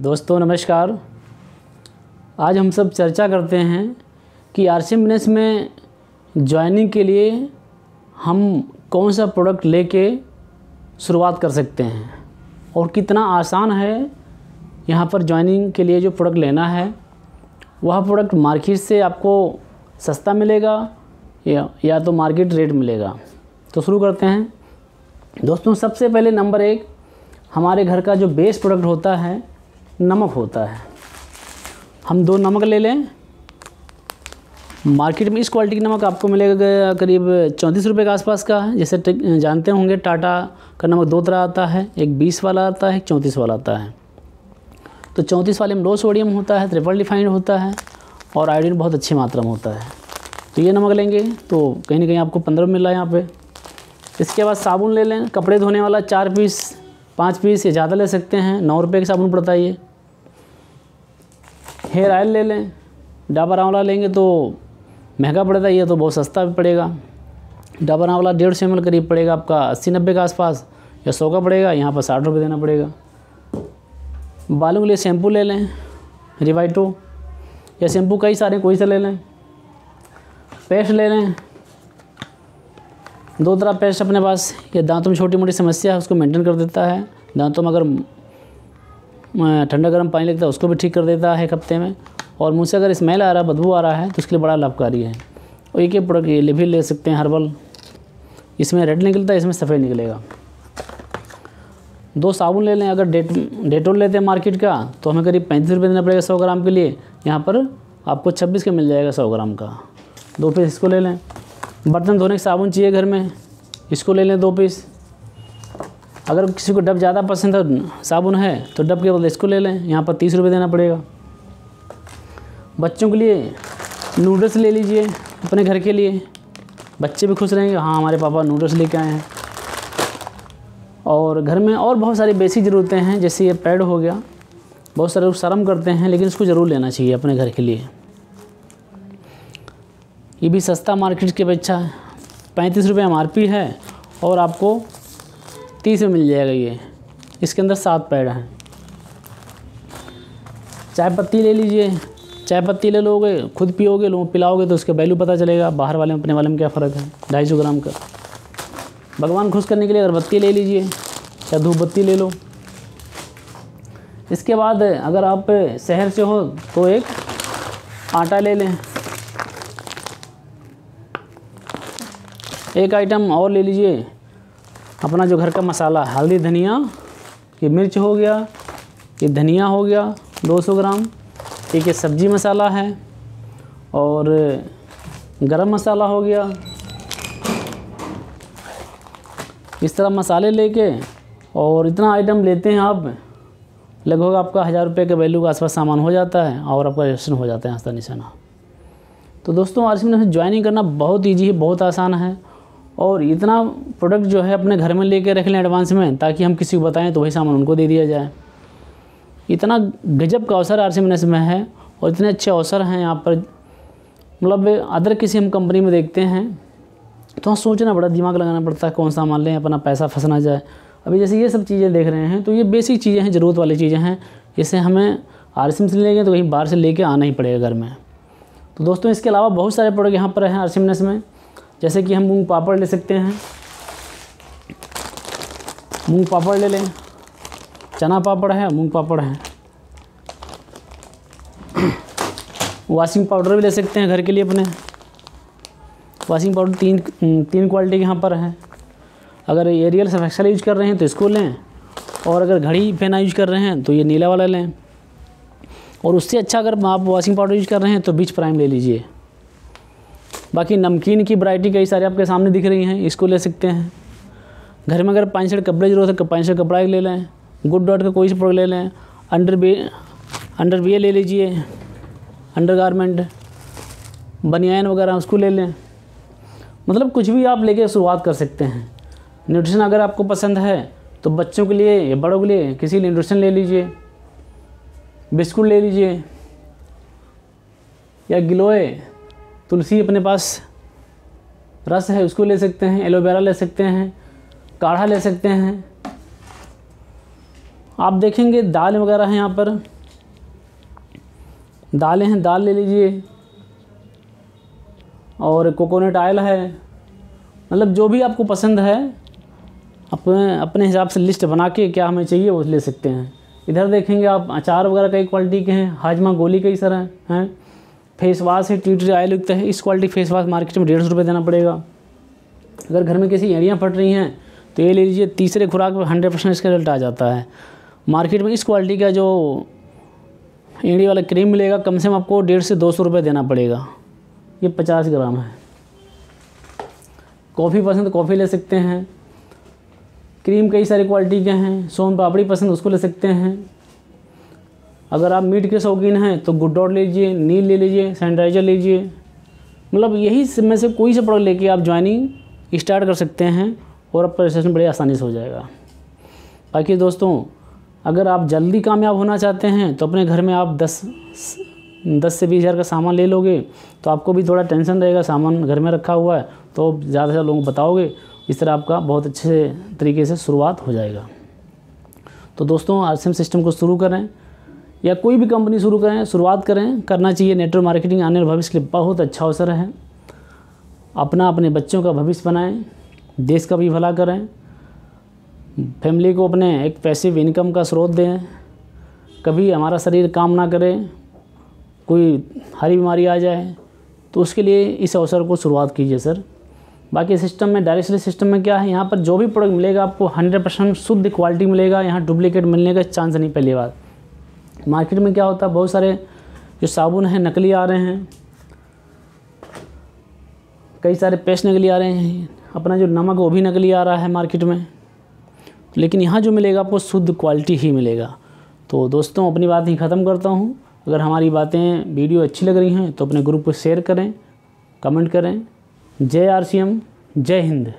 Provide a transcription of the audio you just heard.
दोस्तों, नमस्कार। आज हम सब चर्चा करते हैं कि आर सी में ज्वाइनिंग के लिए हम कौन सा प्रोडक्ट लेके शुरुआत कर सकते हैं और कितना आसान है यहाँ पर ज्वाइनिंग के लिए जो प्रोडक्ट लेना है। वह प्रोडक्ट मार्केट से आपको सस्ता मिलेगा या या तो मार्केट रेट मिलेगा। तो शुरू करते हैं। दोस्तों, सबसे पहले नंबर एक, हमारे घर का जो बेस प्रोडक्ट होता है नमक होता है। हम दो नमक ले लें। मार्केट में इस क्वालिटी की नमक आपको मिलेगा करीब चौंतीस रुपये के आसपास का। है जैसे जानते होंगे, टाटा का नमक दो तरह आता है। एक बीस वाला आता है, एक चौंतीस वाला आता है। तो चौंतीस वाले में लो सोडियम होता है, ट्रिपल डिफाइंड होता है और आयोडीन बहुत अच्छी मात्रा में होता है। तो ये नमक लेंगे तो कहीं ना कहीं आपको पंद्रह मिल है यहाँ पर इसके बाद साबुन ले लें, कपड़े धोने वाला चार पीस, पाँच पीस, या ज़्यादा ले सकते हैं। नौ रुपये का साबुन पड़ता है ये। हेयर ऑयल ले लें। डाबर आंवला लेंगे तो महँगा पड़ता ये तो बहुत सस्ता भी पड़ेगा। डाबर आंवला डेढ़ सौ एम करीब पड़ेगा आपका, अस्सी नब्बे के आसपास, या सौ का पड़ेगा, यहाँ पर साठ रुपये देना पड़ेगा। बालों के लिए शैम्पू ले लें, रिवाइटो, या शैम्पू कई सारे, कोई से ले लें। पेस्ट ले लें। दो तरह पेस्ट अपने पास, ये दांतों में छोटी मोटी समस्या है, उसको मेंटेन कर देता है। दांतों में अगर ठंडा गर्म पानी लगता है, उसको भी ठीक कर देता है एक हफ़्ते में। और मुँह से अगर स्मेल आ रहा है बदबू आ रहा है तो उसके लिए बड़ा लाभकारी है। और एक ही प्रोडक्ट ये भी ले सकते हैं हर्बल इसमें रेड निकलता है, इसमें सफ़ेद निकलेगा। दो साबुन ले लें, अगर डेट, डेटोल लेते हैं मार्केट का तो हमें करीब पैंतीस रुपये देना पड़ेगा सौ ग्राम के लिए। यहाँ पर आपको छब्बीस का मिल जाएगा सौ ग्राम का। दो पीस इसको ले लें। बर्तन धोने के साबुन चाहिए घर में, इसको ले लें दो पीस अगर किसी को डब ज़्यादा पसंद है, साबुन है तो डब के बदले इसको ले लें। यहाँ पर तीस रुपये देना पड़ेगा। बच्चों के लिए नूडल्स ले लीजिए अपने घर के लिए। बच्चे भी खुश रहेंगे हाँ हमारे पापा नूडल्स लेके आए हैं। और घर में और बहुत सारी बेसिक ज़रूरतें हैं, जैसे ये पैड हो गया। बहुत सारे लोग शर्म करते हैं, लेकिन इसको ज़रूर लेना चाहिए अपने घर के लिए। ये भी सस्ता मार्केट की अपेक्षा है। पैंतीस रुपये एम है और आपको तीस में मिल जाएगा ये। इसके अंदर सात पैड हैं। चाय पत्ती ले लीजिए। चाय पत्ती ले लोगे, खुद पियोगे, लोग पिलाओगे तो उसका वैल्यू पता चलेगा, बाहर वाले में अपने वाले में क्या फ़र्क है, ढाई सौ ग्राम का। भगवान खुश करने के लिए अगरबत्ती ले लीजिए, या धूप बत्ती ले लो। इसके बाद अगर आप शहर से हो तो एक आटा ले लें। एक आइटम और ले लीजिए। अपना जो घर का मसाला, हल्दी, धनिया, ये मिर्च हो गया, ये धनिया हो गया 200 ग्राम, एक ये सब्ज़ी मसाला है और गरम मसाला हो गया। इस तरह मसाले लेके और इतना आइटम लेते हैं आप लगभग आपका हज़ार रुपये के वैल्यू के आसपास सामान हो जाता है और आपका रजिस्ट्रेशन हो जाता है हंसता निशाना। तो दोस्तों आर में ज्वाइनिंग करना बहुत ईजी है, बहुत आसान है। और इतना प्रोडक्ट जो है अपने घर में लेके रख लें एडवांस में, ताकि हम किसी को बताएँ तो वही सामान उनको दे दिया जाए। इतना गजब का अवसर आर में है और इतने अच्छे अवसर हैं यहाँ पर। मतलब अदर किसी हम कंपनी में देखते हैं तो हम सोचना बड़ा दिमाग लगाना पड़ता है कौन सा मान लें, अपना पैसा फंसना जाए। अभी जैसे ये सब चीज़ें देख रहे हैं तो ये बेसिक चीज़ें हैं, ज़रूरत वाली चीज़ें हैं, इसे हमें आर से ले लेंगे तो कहीं बाहर से लेके आना ही पड़ेगा घर में। तो दोस्तों, इसके अलावा बहुत सारे प्रोडक्ट यहाँ पर हैं आर में। जैसे कि हम मूंग पापड़ ले सकते हैं। मूंग पापड़ ले लें। चना पापड़ है, मूंग पापड़ है। वॉशिंग पाउडर भी ले सकते हैं घर के लिए अपने। वॉशिंग पाउडर तीन तीन क्वालिटी के यहाँ पर है। अगर एरियल सर्फ एक्सल यूज़ कर रहे हैं तो इसको लें। और अगर घड़ी पेना यूज़ कर रहे हैं तो ये नीला वाला लें। और उससे अच्छा अगर आप वॉशिंग पाउडर यूज़ कर रहे हैं तो बीच प्राइम ले लीजिए। बाकी नमकीन की वरायटी कई सारे आपके सामने दिख रही हैं, इसको ले सकते हैं। घर में अगर पाँच सेट कपड़े ज़रूरत है तो पाँच सेट कपड़ा ले लें। गुड डॉट का कोई सा प्रोडक्ट ले लें। अंडर बी अंडर बी ले लीजिए। अंडर गारमेंट बनियान वगैरह, उसको ले लें। मतलब कुछ भी आप लेके शुरुआत कर सकते हैं। न्यूट्रिशन अगर आपको पसंद है तो बच्चों के लिए या बड़ों के लिए किसी न्यूट्रिशन ले लीजिए। बिस्कुट ले लीजिए। या गिलोय तुलसी अपने पास रस है, उसको ले सकते हैं, एलोवेरा ले सकते हैं, काढ़ा ले सकते हैं। आप देखेंगे दाल वगैरह हैं यहाँ पर। दालें हैं, दाल ले लीजिए। और कोकोनट आयल है। मतलब जो भी आपको पसंद है, अपने अपने हिसाब से लिस्ट बना के क्या हमें चाहिए वो ले सकते हैं। इधर देखेंगे आप अचार वगैरह कई क्वालिटी के हैं, हाजमा गोली कई सारे हैं। फेस वाश है टी टी आयल युक्त है, इस क्वालिटी फेस वाश मार्केट में डेढ़ सौ रुपये देना पड़ेगा। अगर घर में किसी एड़ियाँ फट रही हैं तो ये ले लीजिए, तीसरे खुराक में हंड्रेड परसेंट इसका रिज़ल्ट आ जाता है। मार्केट में इस क्वालिटी का जो एड़ी वाला क्रीम मिलेगा, कम से कम आपको डेढ़ से दो सौ रुपये देना पड़ेगा। ये पचास ग्राम है। कॉफ़ी पसंद कॉफ़ी ले सकते हैं। क्रीम कई सारी क्वालिटी के हैं, सोन पापड़ी पसंद, उसको ले सकते हैं। अगर आप मीट के शौकीन हैं तो गुड डॉट लीजिए, नील ले लीजिए, सैनिटाइजर लीजिए। मतलब यही में से कोई से प्रोडक्ट लेके आप ज्वाइनिंग स्टार्ट कर सकते हैं और आपका रजिस्ट्रेशन बड़े आसानी से हो जाएगा। बाकी दोस्तों, अगर आप जल्दी कामयाब होना चाहते हैं तो अपने घर में आप दस दस से बीस हज़ार का सामान ले लोगे तो आपको भी थोड़ा टेंशन रहेगा, सामान घर में रखा हुआ है तो ज़्यादा से ज़्यादा लोगों को बताओगे, इस तरह आपका बहुत अच्छे तरीके से शुरुआत हो जाएगा। तो दोस्तों, आरसीएम सिस्टम को शुरू करें। या कोई भी कंपनी शुरू करें, शुरुआत करें, करना चाहिए। नेटवर्क मार्केटिंग आने वाले भविष्य के लिए बहुत अच्छा अवसर है। अपना अपने बच्चों का भविष्य बनाएँ, देश का भी भला करें, फैमिली को अपने एक पैसिव इनकम का स्रोत दें। कभी हमारा शरीर काम ना करे, कोई हरी बीमारी आ जाए तो उसके लिए इस अवसर को शुरुआत कीजिए सर। बाकी सिस्टम में, डायरेक्टली सिस्टम में क्या है, यहाँ पर जो भी प्रोडक्ट मिलेगा आपको, हंड्रेड परसेंट शुद्ध क्वालिटी मिलेगा, यहाँ डुप्लीकेट मिलने का चांस नहीं, पहली बात। मार्केट में क्या होता है? बहुत सारे जो साबुन हैं, नकली आ रहे हैं। कई सारे पेस्ट नकली आ रहे हैं। अपना जो नमक, वो भी नकली आ रहा है मार्केट में। लेकिन यहाँ जो मिलेगा आपको शुद्ध क्वालिटी ही मिलेगा। तो दोस्तों, अपनी बात ही ख़त्म करता हूँ। अगर हमारी बातें, वीडियो अच्छी लग रही हैं तो अपने ग्रुप को शेयर करें कमेंट करें। जय आरसीएम, जय हिंद।